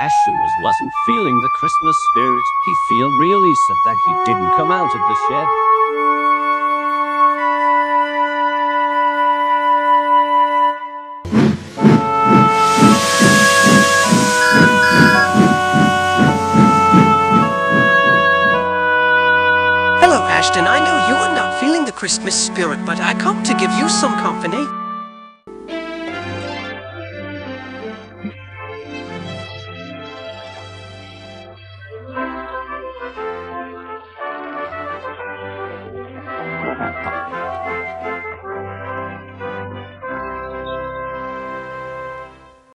Was, wasn't feeling the Christmas spirit. He feel really sad that he didn't come out of the shed. Hello, Ashton. I know you are not feeling the Christmas spirit, but I come to give you some company.